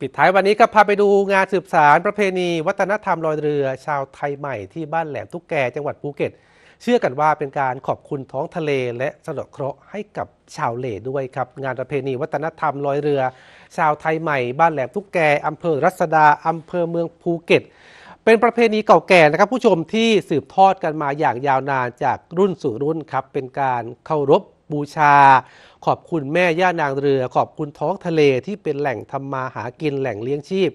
ปิดท้ายวันนี้ก็พาไปดูงานสืบสารประเพณี วัฒนธรรมลอยเรือ ชาวไทยใหม่ที่บ้านแหลมทุกแกจังหวัดภูเก็ต เชื่อกันว่าเป็นการขอบคุณท้องทะเล และสะดาะเคราะห์ให้กับชาวเลด้วยครับ งานประเพณี วัฒนธรรมลอยเรือ ชาวไทยใหม่ บ้านแหลมทุกแกอำเภอรัศดาอำเภอเมืองภูเก็ต เป็นประเพณีเก่าแก่นะครับ ผู้ชมที่สืบทอดกันมาอย่างยาวนานจากรุ่นสู่รุ่นครับเป็นการเคารพ บูชา ขอบคุณแม่ย่านางเรือ ขอบคุณท้องทะเลที่เป็นแหล่งทำมาหากินแหล่งเลี้ยงชีพ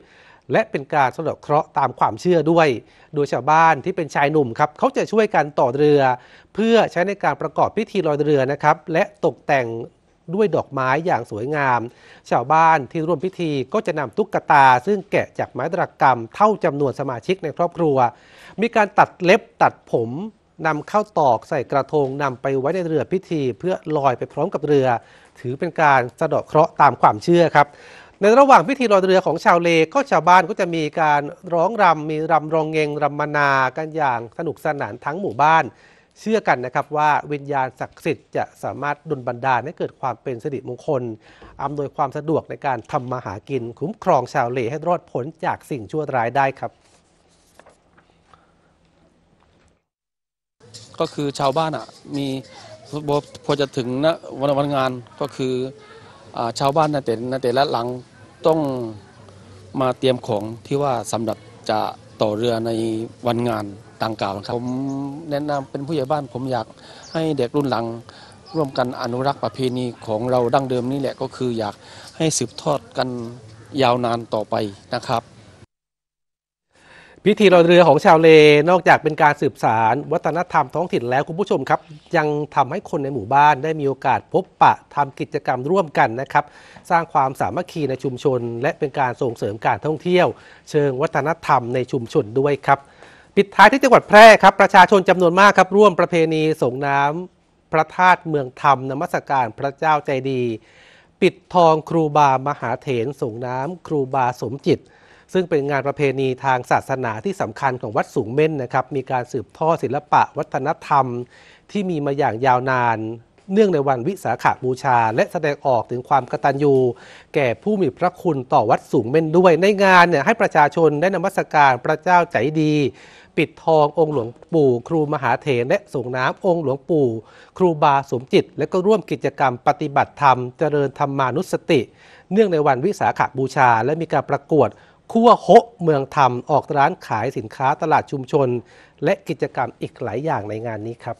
และเป็นการสะดาะเคราะห์ตามความเชื่อด้วย โดยชาวบ้านที่เป็นชายหนุ่มครับเขาจะช่วยกันต่อเรือ เพื่อใช้ในการประกอบพิธีลอยเรือนะครับ และตกแต่งด้วยดอกไม้อย่างสวยงาม ชาวบ้านที่ร่วมพิธีก็จะนำตุ๊กตา ซึ่งแกะจากไม้ตรกรรม เท่าจำนวนสมาชิกในครอบครัว มีการตัดเล็บตัดผม นำเข้าตอกใส่กระทงนำไปไว้ในเรือพิธี เพื่อลอยไปพร้อมกับเรือ ถือเป็นการสะเดาะเคราะห์ตามความเชื่อครับ ในระหว่างพิธีลอยเรือของชาวเลก็ชาวบ้านก็จะมีการร้องรำมีรำรองเงงรำมนากันอย่างสนุกสนานทั้งหมู่บ้าน เชื่อกันนะครับว่าวิญญาณศักดิ์สิทธิ์จะสามารถดลบันดาลให้เกิดความเป็นสิริมงคลอำนวยความสะดวกในการทำมาหากิน คุ้มครองชาวเลให้รอดพ้นจากสิ่งชั่วร้ายได้ครับ ก็คือชาวบ้านอะมีพอจะถึงนะวันวันงานก็คืออชาวบ้านในแต่ในแต่ละหลังต้องมาเตรียมของที่ว่าสำหรับจะต่อเรือในวันงานดังกล่าวครับผมแนะนำเป็นผู้ใหญ่บ้านผมอยากให้เด็กรุ่นหลังร่วมกันอนุรักษ์ประเพณีของเราดั้งเดิมนี่แหละก็คืออยากให้สืบทอดกันยาวนานต่อไปนะครับ พิธีลอยเรือของชาวเล นอกจากเป็นการสืบสารวัฒนธรรมท้องถิ่นแล้วคุณผู้ชมครับ ยังทำให้คนในหมู่บ้านได้มีโอกาสพบปะทำกิจกรรมร่วมกันนะครับ สร้างความสามัคคีในชุมชน และเป็นการส่งเสริมการท่องเที่ยว เชิงวัฒนธรรมในชุมชนด้วยครับ ปิดท้ายที่จังหวัดแพร่ครับ ประชาชนจำนวนมากครับ ร่วมประเพณีส่งน้ำพระธาตุเมืองธรรมนมัสการพระเจ้าใจดี ปิดทองครูบามหาเถรส่งน้ำครูบาสมจิต ซึ่งเป็นงานประเพณีทางศาสนาที่สำคัญของวัดสูงเม่นนะครับ มีการสืบทอดศิลปะวัฒนธรรม ที่มีมาอย่างยาวนาน เนื่องในวันวิสาขบูชา และแสดงออกถึงความกตัญญูแก่ผู้มีพระคุณต่อวัดสูงเม่นด้วย ในงานเนี่ยให้ประชาชนได้นมัสการพระเจ้าใจดี ปิดทององค์หลวงปู่ ครูมหาเถรและส่งน้ำองค์หลวงปู่ ครูบาสมจิต และก็ร่วมกิจกรรมปฏิบัติธรรม เจริญธรรมานุสติ เนื่องในวันวิสาขบูชา และมีการประกวด คั่วโฮเมืองธรรมออกร้านขายสินค้าตลาดชุมชน และกิจกรรมอีกหลายอย่างในงานนี้ครับ